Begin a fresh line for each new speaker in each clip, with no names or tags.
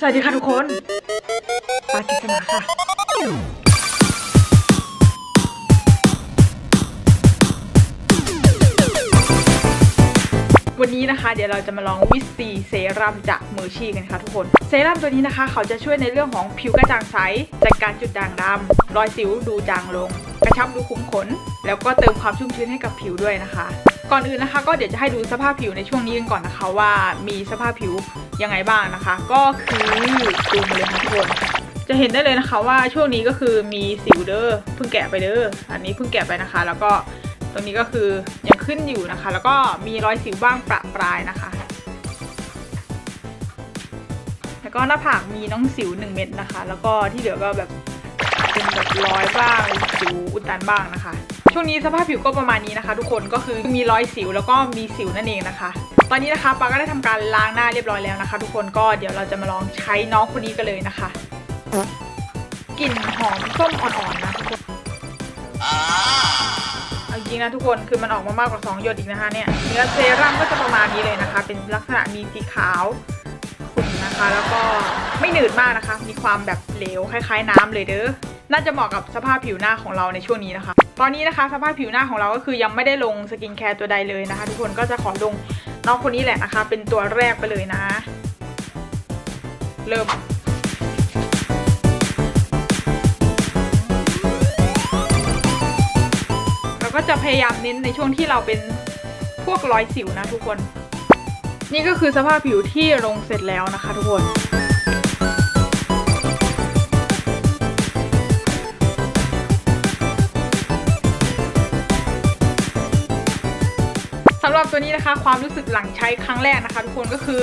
สวัสดีค่ะทุกคน ปลากฤษณาค่ะ วันนี้นะคะ เดี๋ยวเราจะมาลอง Vit C เซรั่มจาก Merci กันค่ะทุกคน เซรั่มตัวนี้นะคะ เขาจะช่วยในเรื่องของผิวกระจ่างใส จัดการจุดด่างดำรอยสิวดูจางลง กระชับรูขุมขน แล้วก็เติมความชุ่มชื้นให้กับผิวด้วยนะคะ ก่อนอื่นนะคะ ก็เดี๋ยวจะให้ดูสภาพผิวในช่วงนี้กันก่อนนะคะว่ามีสภาพผิวยังไงบ้างนะคะ ก็คือดูมาเลยค่ะทุกคนจะเห็นได้เลยนะคะว่าช่วงนี้ก็คือมีสิวเด้อเพิ่งแกะไปเด้ออันนี้เพิ่งแกะไปนะคะ แล้วก็ตรงนี้ก็คือยังขึ้นอยู่นะคะ แล้วก็มีรอยสิวบ้างประปรายนะคะ แล้วก็หน้าผากมีน้องสิวหนึ่งเม็ดนะคะ แล้วก็ที่เหลือก็แบบเป็นแบบรอยบ้างสิวอุดตันบ้างนะคะ ช่วงนี้สภาพผิวก็ประมาณนี้นะคะ ทุกคนก็คือมีรอยสิวแล้วก็มีสิวนั่นเองนะคะ ตอนนี้นะคะปาก็ได้ทำการล้างหน้าเรียบร้อยแล้วนะคะ ทุกคนก็เดี๋ยวเราจะมาลองใช้น้องคนนี้กันเลยนะคะกลิ่นหอมส้มอ่อนๆนะทุกคนเอาจริงนะทุกคนคือมันออกมามากกว่า2หยดอีกนะคะเนี่ยเนื้อเซรั่มก็จะประมาณนี้เลยนะคะ เป็นลักษณะมีสีขาวขุ่นนะคะ แล้วก็ไม่หนืดมากนะคะ มีความแบบเหลวคล้าย ๆ น้ำเลยเด้อ น่าจะเหมาะกับสภาพผิวหน้าของเราในช่วงนี้นะคะ ตอนนี้นะคะสภาพผิวหน้าของเราก็คือยังไม่ได้ลงสกินแคร์ตัวใดเลยนะคะ ทุกคนก็จะขอลงน้องคนนี้แหละนะคะ เป็นตัวแรกไปเลยนะ เริ่มเราก็จะพยายามเน้นในช่วงที่เราเป็นพวกรอยสิวนะทุกคน นี่ก็คือสภาพผิวที่ลงเสร็จแล้วนะคะ ทุกคน หรับตัวนี้นะคะ ความรู้สึกหลังใช้ครั้งแรกนะคะ ทุกคนก็คือ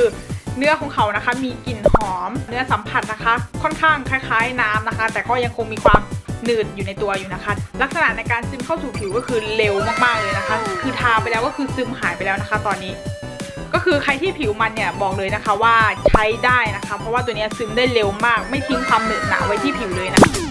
เนื้อของเขานะคะ มีกลิ่นหอม เนื้อสัมผัสนะคะ ค่อนข้างคล้าย ๆ น้ำนะคะ แต่ก็ยังคงมีความหนืดอยู่ในตัวอยู่นะคะ ลักษณะในการซึมเข้าสู่ผิวก็คือเร็วมากๆเลยนะคะ คือทาไปแล้วก็คือซึมหายไปแล้วนะคะ ตอนนี้ ก็คือใครที่ผิวมันเนี่ยบอกเลยนะคะว่าใช้ได้นะคะ เพราะว่าตัวนี้ซึมได้เร็วมาก ไม่ทิ้งความหนอะหนาไว้ที่ผิวเลยนะสวั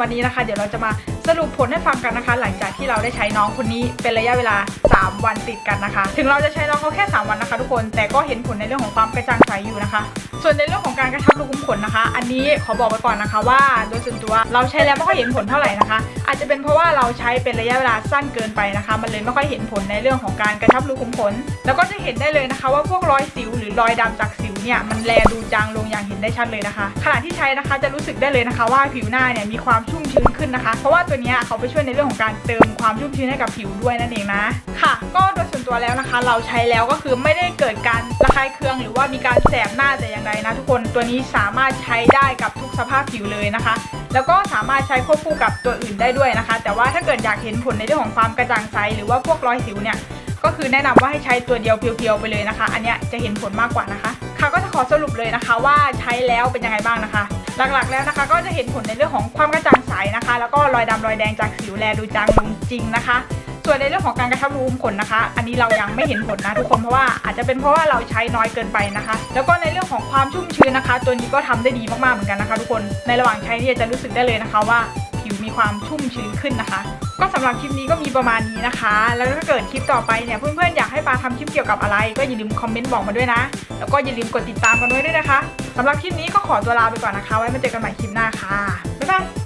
วันนี้นะคะ เดี๋ยวเราจะมาสรุปผลให้ฟังกันนะคะ หลังจากที่เราได้ใช้น้องคนนี้เป็นระยะเวลา 3 วันติดกันนะคะ ถึงเราจะใช้น้องเขาแค่ 3 วันนะคะ ทุกคนแต่ก็เห็นผลในเรื่องของความกระจ่างใสอยู่นะคะ ส่วนในเรื่องของการกระชับรูขุมขนนะคะ อันนี้ขอบอกไว้ก่อนนะคะ ว่าโดยส่วนตัวเราใช้แล้วไม่ค่อยเห็นผลเท่าไหร่นะคะ อาจจะเป็นเพราะว่าเราใช้เป็นระยะเวลาสั้นเกินไปนะคะ มันเลยไม่ค่อยเห็นผลในเรื่องของการกระชับรูขุมขน แล้วก็จะเห็นได้เลยนะคะ ว่าพวกรอยสิวหรือรอยดำจาก เนี่ยมันแลดูจางลงอย่างเห็นได้ชัดเลยนะคะขณะที่ใช้นะคะจะรู้สึกได้เลยนะคะ ว่าผิวหน้าเนี่ยมีความชุ่มชื้นขึ้นนะคะ เพราะว่าตัวนี้เขาไปช่วยในเรื่องของการเติมความชุ่มชื้นให้กับผิวด้วยนั่นเองนะค่ะ ก็โดยส่วนตัวแล้วนะคะ เราใช้แล้วก็คือไม่ได้เกิดการระคายเคือง หรือว่ามีการแสบหน้าแต่อย่างใดนะ ทุกคนตัวนี้สามารถใช้ได้กับทุกสภาพผิวเลยนะคะ แล้วก็สามารถใช้ควบคู่กับตัวอื่นได้ด้วยนะคะ แต่ว่าถ้าเกิดอยากเห็นผลในเรื่องของความกระจ่างใสหรือว่าพวกรอยสิวเนี่ยก็คือแนะนำว่าให้ใช้ตัวเดียวเพียวๆไปเลยนะคะ อันเนี้ยจะเห็นผลมากกว่านะคะ อสรุปเลยนะคะว่าใช้แล้วเป็นยังไงบ้างนะคะ หลักๆแล้วนะคะ ก็จะเห็นผลในเรื่องของความกระจ่างใสนะคะ แล้วก็รอยดำรอยแดงจากสิวแลดูจางลงจริงนะคะ ส่วนในเรื่องของการกระชับรูขุมขนนะคะ อันนี้เรายังไม่เห็นผลนะทุกคนเพราะว่าอาจจะเป็นเพราะว่าเราใช้น้อยเกินไปนะคะ แล้วก็ในเรื่องของความชุ่มชื้นนะคะ ตัวนี้ก็ทำได้ดีมากๆเหมือนกันนะคะ ทุกคนในระหว่างใช้เนี่ยจะรู้สึกได้เลยนะคะว่า ผิวมีความชุ่มชื้นขึ้นนะคะ ก็สำหรับคลิปนี้ก็มีประมาณนี้นะคะ แล้วถ้าเกิดคลิปต่อไปเนี่ยเพื่อนๆอยากให้ปาทำคลิปเกี่ยวกับอะไร ก็อย่าลืมคอมเมนต์บอกมาด้วยนะ แล้วก็อย่าลืมกดติดตามกันด้วยด้วยนะคะสำหรับคลิปนี้ก็ขอตัวลาไปก่อนนะคะ ไว้มาเจอกันใหม่คลิปหน้าค่ะบ๊ายบาย